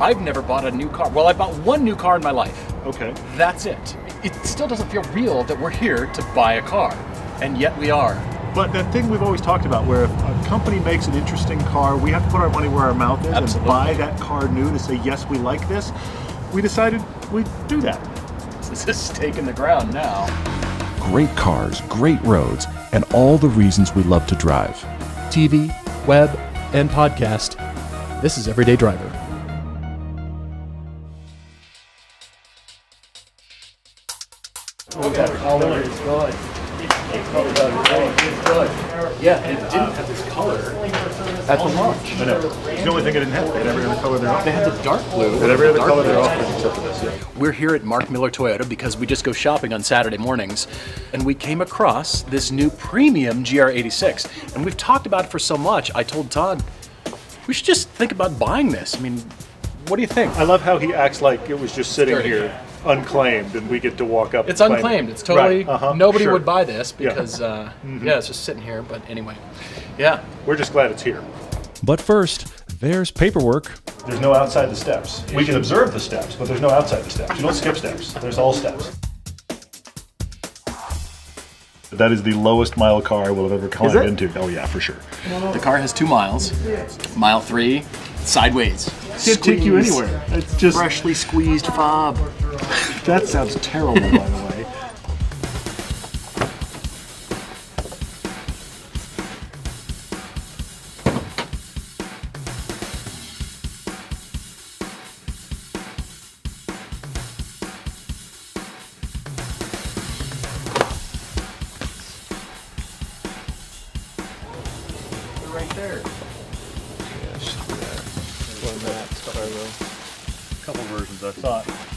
I've never bought a new car. Well, I bought one new car in my life. Okay. That's it. It still doesn't feel real that we're here to buy a car, and yet we are. But that thing we've always talked about, where if a company makes an interesting car, we have to put our money where our mouth is Absolutely. and buy that car new to say, yes, we like this. We decided we'd do that. This is stake in the ground now. Great cars, great roads, and all the reasons we love to drive. TV, web, and podcast. This is Everyday Driver. Color is good. Yeah, it didn't have this color at the launch. I know. It's the only thing I didn't have. They had every other color they're They had the dark blue. They had every other color they're offering except for this, yeah. We're here at Mark Miller Toyota because we just go shopping on Saturday mornings, and we came across this new premium GR86. And we've talked about it for so much. I told Todd, we should just think about buying this. I mean, what do you think? I love how he acts like it was just sitting here unclaimed and we get to walk up. It's and claim it. unclaimed. It's totally Right, uh-huh, nobody sure. would buy this Yeah. because uh, yeah, it's just sitting here. But anyway, yeah. We're just glad it's here. But first, there's paperwork. There's no outside the steps. We can observe the steps, but there's no outside the steps. You don't skip steps. There's all steps. That is the lowest mile car I will have ever climbed into. Oh yeah, for sure. The car has two miles. Mile three, sideways. Can't take you anywhere. It's just Freshly squeezed fob. That sounds terrible, by the way. Right there. A couple versions, I thought.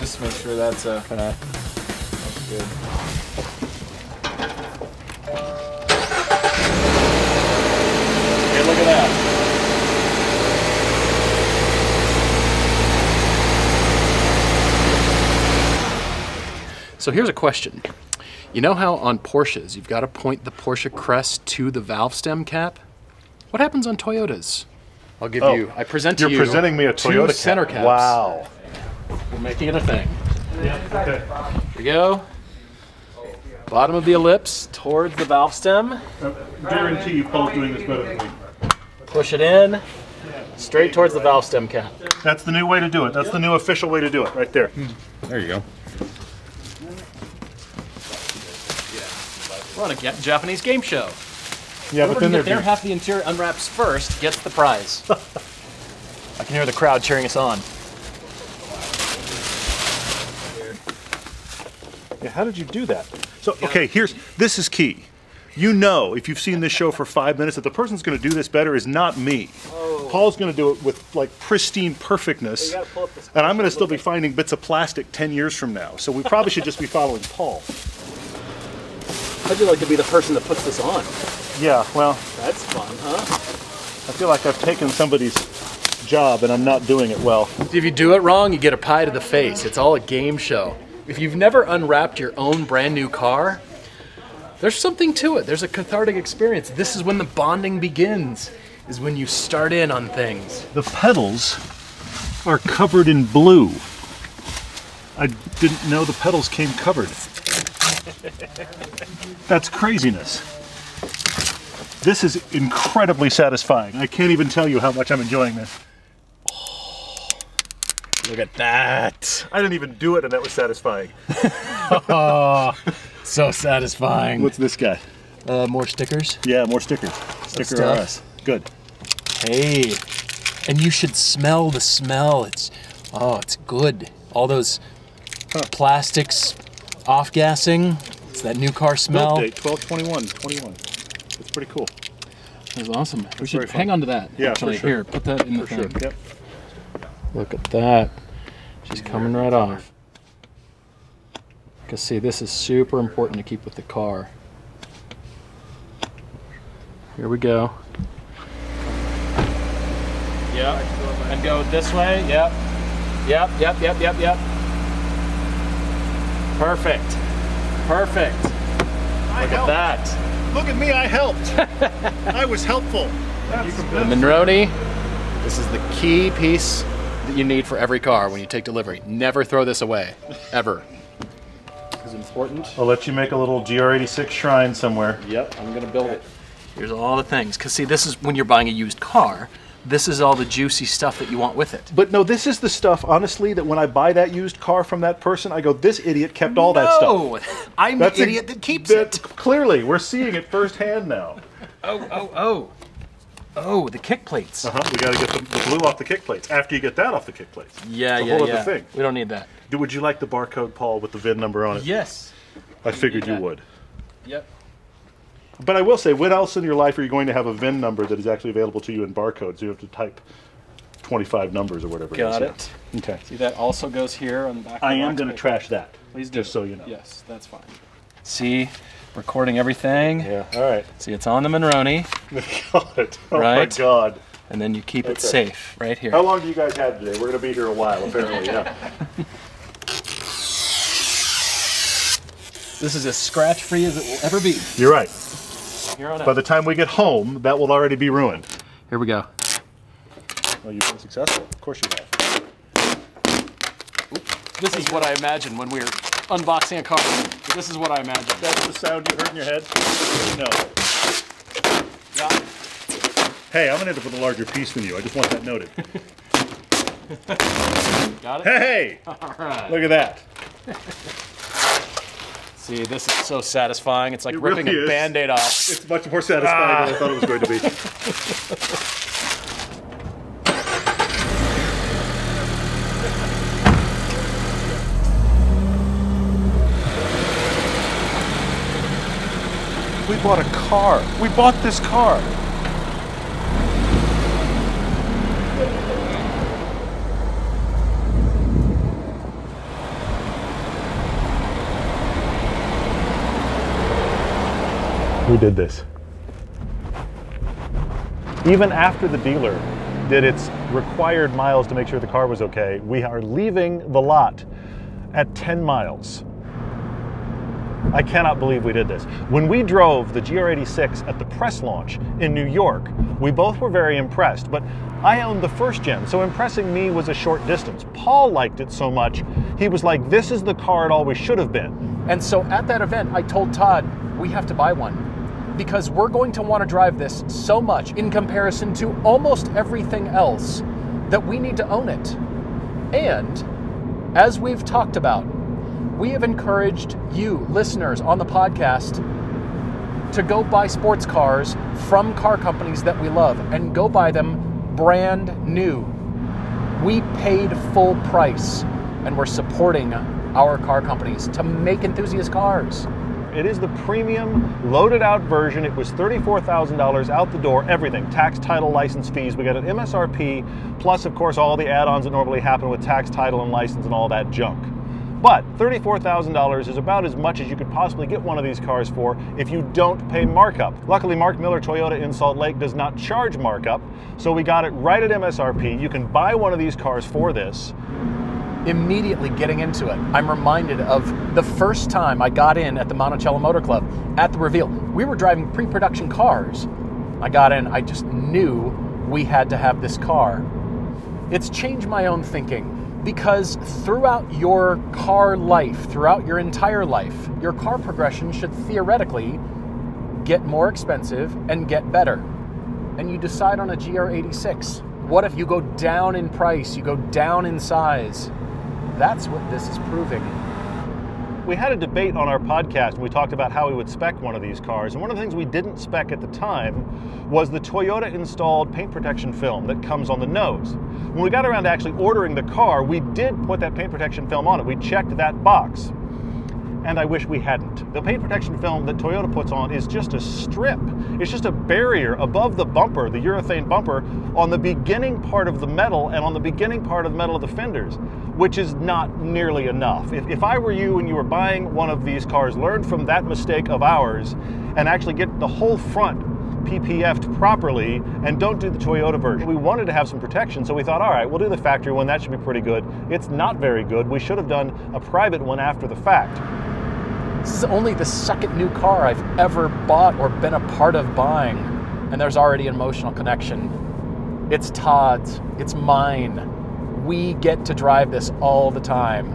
Just make sure that's uh, that's good. Hey, look at that. So here's a question. You know how on Porsches you've got to point the Porsche crest to the valve stem cap? What happens on Toyotas? I'll give Oh, you. I present to You're presenting me a two Toyota center cap. caps. Wow. We're making it a thing. Okay. Here we go. Bottom of the ellipse towards the valve stem. I guarantee you Paul's doing this better than me. Push it in. Straight towards the valve stem cap. That's the new way to do it. That's the new official way to do it, right there. Hmm. There you go. We're on a Japanese game show. Yeah, Whoever but can then get they're there, half the interior unwraps first gets the prize. I can hear the crowd cheering us on. Yeah, how did you do that? So, okay, here's this is key. You know, if you've seen this show for five minutes, that the person's going to do this better is not me. Oh. Paul's going to do it with like pristine perfectness, and I'm going to still be finding bits of plastic ten years from now. So we probably should just be following Paul. How'd you like to be the person that puts this on? Yeah, well, That's fun, huh? I feel like I've taken somebody's job and I'm not doing it well. If you do it wrong, you get a pie to the face. It's all a game show. If you've never unwrapped your own brand new car, there's something to it. There's a cathartic experience. This is when the bonding begins, is when you start in on things. The pedals are covered in blue. I didn't know the pedals came covered. That's craziness. This is incredibly satisfying. I can't even tell you how much I'm enjoying this. Look at that. I didn't even do it and that was satisfying. oh, So satisfying. What's this guy? Uh, more stickers? Yeah, more stickers. Sticker stuff. RS. Good. Hey. And you should smell the smell. It's oh, it's good. All those plastics off gassing. It's that new car Build smell. date 1221 21. It's pretty cool. That's awesome. We should hang on to that. Yeah, for actually. sure. Here, put that in the For sure. thing. Yep. Look at that. She's coming right off. Because see, this is super important to keep with the car. Here we go. Yep. And go this way. Yep. Yep, yep, yep, yep, yep. Perfect. Perfect. Look at that. Look at me, I helped. I was helpful. The Monroney. This is the key piece that you need for every car when you take delivery. Never throw this away, ever. This is important. I'll let you make a little GR86 shrine somewhere. Yep, I'm gonna build it. Here's all the things. Cause see, this is when you're buying a used car. This is all the juicy stuff that you want with it. But no, this is the stuff, honestly, that when I buy that used car from that person, I go, this idiot kept all that stuff. No, I'm That's the ex- idiot that keeps that- it. Clearly, we're seeing it firsthand now. Oh, oh, oh. Oh, the kick plates. Uh-huh. We got to get the, the glue off the kick plates. After you get that off the kick plates, Yeah, yeah, whole yeah. other thing. We don't need that. Do- Would you like the barcode, Paul, with the VIN number on it? Yes. I figured you that. would. Yep. But I will say, when else in your life are you going to have a VIN number that is actually available to you in barcodes? You have to type 25 numbers or whatever. Got it. is. Okay. See, that also goes here on the back. I of the am going to trash that. Please do. Just so you know. Yes, that's fine. See, recording everything. Yeah. All right. See, it's on the Monroney, Got it. Oh Right? my God. and then you keep it safe right here. How long do you guys have today? We're going to be here a while, apparently. Yeah. This is as scratch-free as it will ever be. You're right. By the time we get home, that will already be ruined. Here we go. Well, you've been successful. Of course you have. This is what I imagine when we're unboxing a car. This is what I imagine. That's the sound you heard in your head? No. Yeah. Hey, I'm to end up with a larger piece than you. I just want that noted. Got it? Hey! All right. Look at that. See, this is so satisfying. It's like It ripping really a band-aid off. It's much more satisfying than I ah. thought it was going to be. We bought a car. We bought this car. We did this. Even after the dealer did its required miles to make sure the car was okay, we are leaving the lot at 10 miles. I cannot believe we did this. When we drove the GR86 at the press launch in New York, we both were very impressed, but I owned the first gen, so impressing me was a short distance. Paul liked it so much, he was like, this is the car it always should have been. And so at that event, I told Todd, we have to buy one because we're going to want to drive this so much in comparison to almost everything else that we need to own it. And as we've talked about, we have encouraged you, listeners on the podcast, to go buy sports cars from car companies that we love and go buy them brand new. We paid full price and we're supporting our car companies to make enthusiast cars. It is the premium loaded out version. It was $34,000 out the door, everything tax, title, license fees. We got an MSRP, plus, of course, all the add ons that normally happen with tax, title, and license and all that junk. But $34,000 is about as much as you could possibly get one of these cars for if you don't pay markup. Luckily, Mark Miller Toyota in Salt Lake does not charge markup, so we got it right at MSRP. You can buy one of these cars for this. Immediately getting into it, I'm reminded of the first time I got in at the Monticello Motor Club at the reveal. We were driving pre production cars. I got in, I just knew we had to have this car. It's changed my own thinking because throughout your car life, throughout your entire life, your car progression should theoretically get more expensive and get better. And you decide on a GR86. What if you go down in price, you go down in size? That's what this is proving. We had a debate on our podcast and we talked about how we would spec one of these cars. And one of the things we didn't spec at the time was the Toyota installed paint protection film that comes on the nose. When we got around to actually ordering the car, we did put that paint protection film on it. We checked that box. And I wish we hadn't. The paint protection film that Toyota puts on is just a strip. It's just a barrier above the bumper, the urethane bumper, on the beginning part of the metal and on the beginning part of the metal of the fenders, which is not nearly enough. If, if I were you and you were buying one of these cars, learn from that mistake of ours and actually get the whole front PPF'd properly and don't do the Toyota version. We wanted to have some protection, so we thought, all right, we'll do the factory one. That should be pretty good. It's not very good. We should have done a private one after the fact. This is only the second new car I've ever bought or been a part of buying, and there's already an emotional connection. It's Todd's, it's mine. We get to drive this all the time.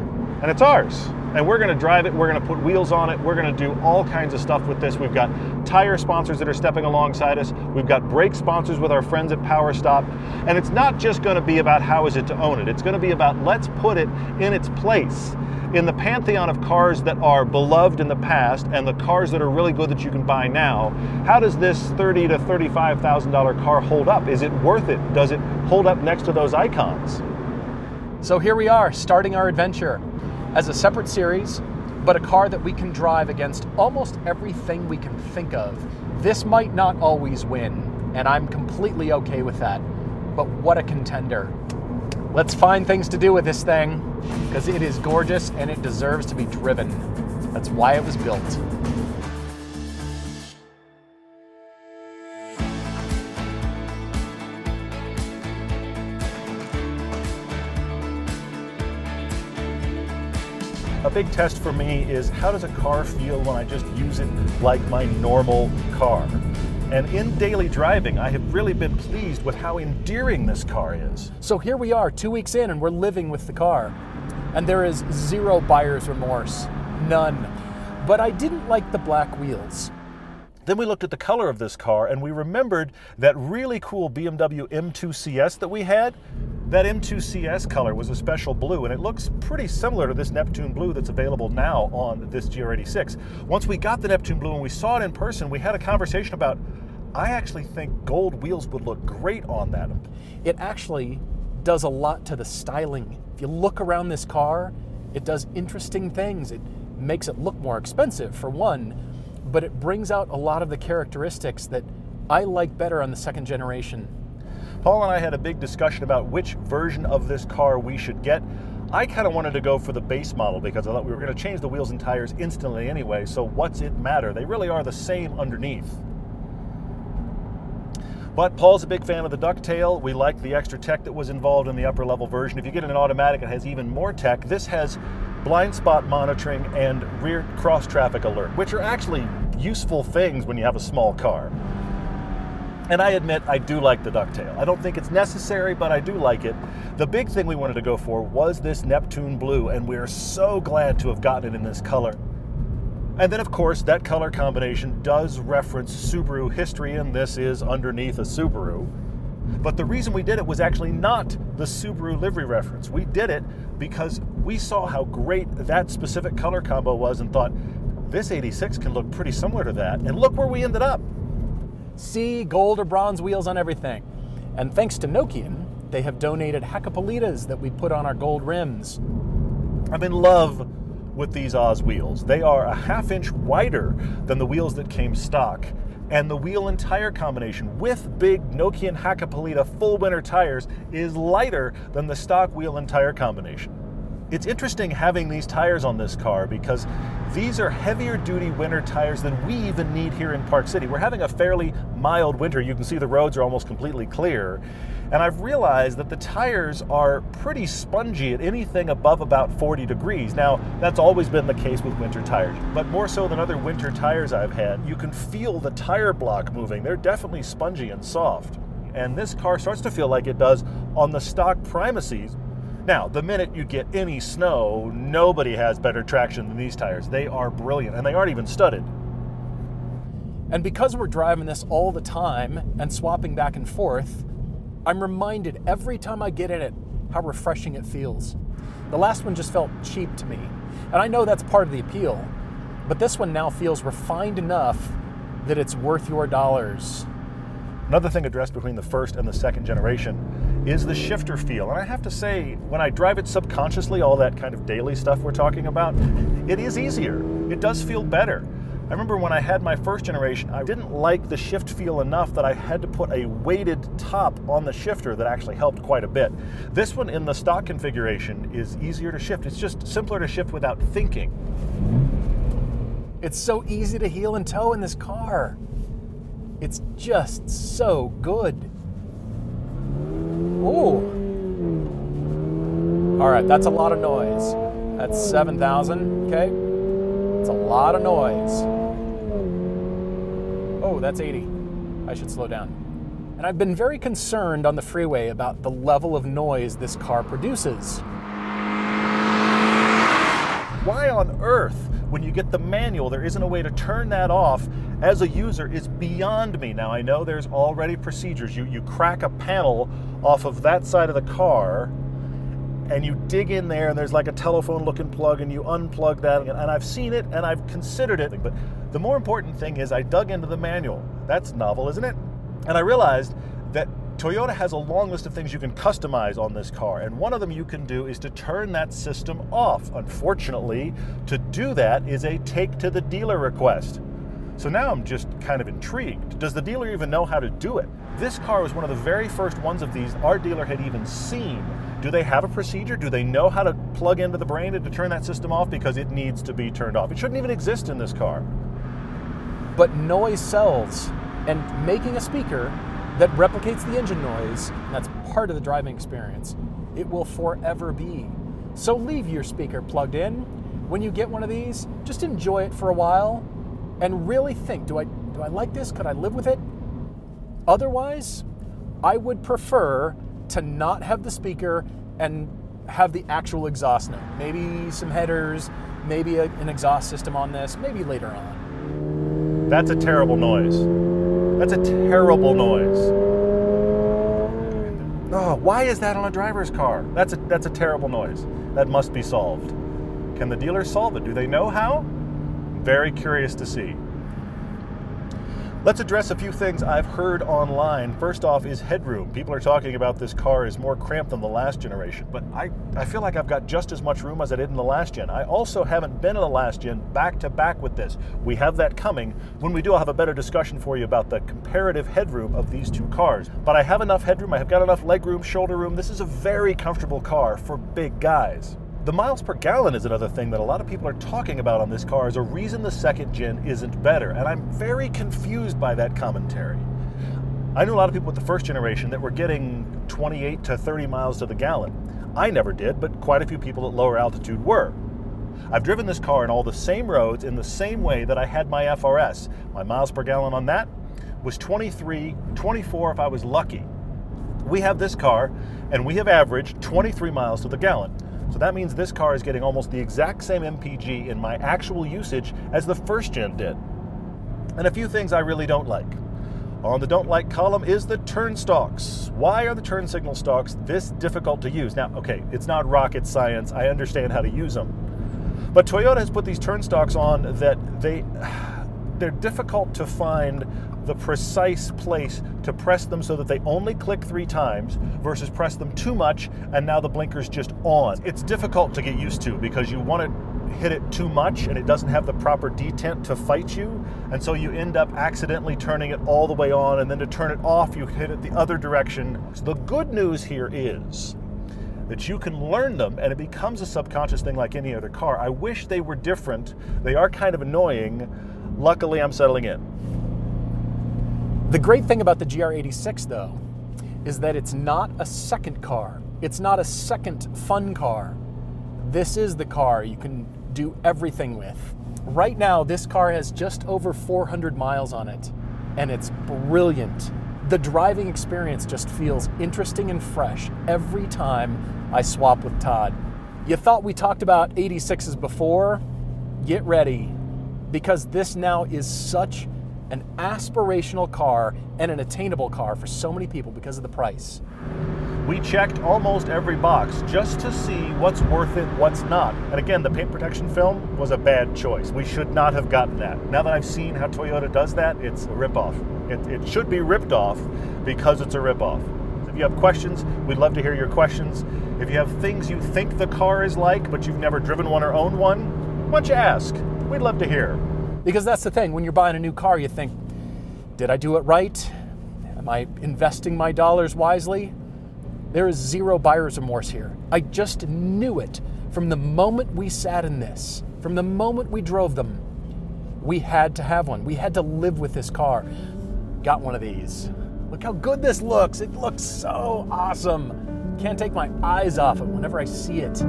and it's ours. And we're going to drive it. We're going to put wheels on it. We're going to do all kinds of stuff with this. We've got tire sponsors that are stepping alongside us. We've got brake sponsors with our friends at Power Stop. And it's not just going to be about how is it to own it. It's going to be about let's put it in its place in the pantheon of cars that are beloved in the past and the cars that are really good that you can buy now. How does this thirty to thirty-five thousand dollar car hold up? Is it worth it? Does it hold up next to those icons? So here we are, starting our adventure as a separate series, but a car that we can drive against almost everything we can think of. This might not always win, and I'm completely okay with that. But what a contender. Let's find things to do with this thing, because it is gorgeous and it deserves to be driven. That's why it was built. Big test for me is how does a car feel when I just use it like my normal car? And in daily driving, I have really been pleased with how endearing this car is. So here we are, two weeks in, and we're living with the car. And there is zero buyer's remorse. None. But I didn't like the black wheels. Then we looked at the color of this car and we remembered that really cool BMW M2 CS that we had. That M2 CS color was a special blue and it looks pretty similar to this Neptune blue that's available now on this GR86. Once we got the Neptune blue and we saw it in person, we had a conversation about I actually think gold wheels would look great on that. It actually does a lot to the styling. If you look around this car, it does interesting things. It makes it look more expensive, for one, but it brings out a lot of the characteristics that I like better on the second generation. Paul and I had a big discussion about which version of this car we should get. I kind of wanted to go for the base model because I thought we were going to change the wheels and tires instantly anyway, so what's it matter? They really are the same underneath. But Paul's a big fan of the ducktail. We like the extra tech that was involved in the upper level version. If you get an automatic, it has even more tech. This has blind spot monitoring and rear cross traffic alert, which are actually useful things when you have a small car. And I admit, I do like the ducktail. I don't think it's necessary, but I do like it. The big thing we wanted to go for was this Neptune blue, and we're so glad to have gotten it in this color. And then, of course, that color combination does reference Subaru history, and this is underneath a Subaru. But the reason we did it was actually not the Subaru livery reference. We did it because we saw how great that specific color combo was and thought, this 86 can look pretty similar to that. And look where we ended up. See gold or bronze wheels on everything. And thanks to Nokian, they have donated Hakkapeliittas that we put on our gold rims. I'm in love with these Oz wheels. They are a half inch wider than the wheels that came stock. And the wheel and tire combination with big Nokian Hakkapeliitta full winter tires is lighter than the stock wheel and tire combination. It's interesting having these tires on this car because these are heavier duty winter tires than we even need here in Park City. We're having a fairly mild winter. You can see the roads are almost completely clear. And I've realized that the tires are pretty spongy at anything above about 40 degrees. Now, that's always been the case with winter tires, but more so than other winter tires I've had, you can feel the tire block moving. They're definitely spongy and soft. And this car starts to feel like it does on the stock Primacies. Now, the minute you get any snow, nobody has better traction than these tires. They are brilliant, and they aren't even studded. And because we're driving this all the time and swapping back and forth, I'm reminded every time I get in it how refreshing it feels. The last one just felt cheap to me. And I know that's part of the appeal, but this one now feels refined enough that it's worth your dollars. Another thing addressed between the first and the second generation is the shifter feel. And I have to say, when I drive it subconsciously, all that kind of daily stuff we're talking about, it is easier. It does feel better. I remember when I had my first generation, I didn't like the shift feel enough that I had to put a weighted top on the shifter that actually helped quite a bit. This one in the stock configuration is easier to shift. It's just simpler to shift without thinking. It's so easy to heel and toe in this car. It's just so good. Ooh. All right, that's a lot of noise. That's 7,000, okay? It's a lot of noise. Oh, that's 80. I should slow down. and I've been very concerned on the freeway about the level of noise this car produces. Why on earth, when you get the manual, there isn't a way to turn that off as a user. Is beyond me. Now, I know there's already procedures. You, you crack a panel off of that side of the car and you dig in there and there's like a telephone looking plug and you unplug that. And I've seen it and I've considered it. But the more important thing is I dug into the manual. That's novel isn't it? And I realized that Toyota has a long list of things you can customize on this car, and one of them you can do is to turn that system off. Unfortunately, to do that is a take to the dealer request. So now I'm just kind of intrigued. Does the dealer even know how to do it? This car was one of the very first ones of these our dealer had even seen. Do they have a procedure? Do they know how to plug into the brain and to turn that system off? Because it needs to be turned off. It shouldn't even exist in this car. But noise sells, and making a speaker that replicates the engine noise, and that's part of the driving experience, it will forever be. So leave your speaker plugged in. When you get one of these, just enjoy it for a while and really think, do I do I like this? Could I live with it? Otherwise, I would prefer to not have the speaker and have the actual exhaust note. Maybe some headers, maybe a, an exhaust system on this, maybe later on. That's a terrible noise. That's a terrible noise. Oh, why is that on a driver's car? That's a that's a terrible noise. That must be solved. Can the dealer solve it? Do they know how? Very curious to see. Let's address a few things I've heard online. First off is headroom. People are talking about this car is more cramped than the last generation, but I, I feel like I've got just as much room as I did in the last gen. I also haven't been in the last gen back to back with this. We have that coming. When we do, I'll have a better discussion for you about the comparative headroom of these two cars. But I have enough headroom, I have got enough legroom, shoulder room. This is a very comfortable car for big guys. The miles per gallon is another thing that a lot of people are talking about on this car as a reason the second gen isn't better, and I'm very confused by that commentary. I knew a lot of people with the first generation that were getting 28 to 30 miles to the gallon. I never did, but quite a few people at lower altitude were. I've driven this car in all the same roads in the same way that I had my FRS. My miles per gallon on that was 23, 24 if I was lucky. We have this car, and we have averaged 23 miles to the gallon. So that means this car is getting almost the exact same MPG in my actual usage as the first gen did. And a few things I really don't like. On the don't like column is the turn stalks. Why are the turn signal stalks this difficult to use? Now, okay, it's not rocket science. I understand how to use them. But Toyota has put these turn stalks on that they they're difficult to find the precise place to press them so that they only click three times versus press them too much and now the blinker's just on. It's difficult to get used to because you want to hit it too much and it doesn't have the proper detent to fight you and so you end up accidentally turning it all the way on and then to turn it off you hit it the other direction. So the good news here is that you can learn them and it becomes a subconscious thing like any other car. I wish they were different. They are kind of annoying. Luckily, I'm settling in. The great thing about the GR86 though is that it's not a second car. It's not a second fun car. This is the car you can do everything with. Right now, this car has just over 400 miles on it, and it's brilliant. The driving experience just feels interesting and fresh every time I swap with Todd. You thought we talked about 86s before? Get ready, because this now is such an aspirational car and an attainable car for so many people because of the price. We checked almost every box just to see what's worth it, what's not. And again, the paint protection film was a bad choice. We should not have gotten that. Now that I've seen how Toyota does that, it's a ripoff. It, it should be ripped off because it's a ripoff. If you have questions, we'd love to hear your questions. If you have things you think the car is like, but you've never driven one or owned one, why don't you ask? We'd love to hear. Because that's the thing, when you're buying a new car, you think, did I do it right? Am I investing my dollars wisely? There is zero buyer's remorse here. I just knew it from the moment we sat in this, from the moment we drove them. We had to have one. We had to live with this car. Got one of these. Look how good this looks. It looks so awesome. Can't take my eyes off it whenever I see it.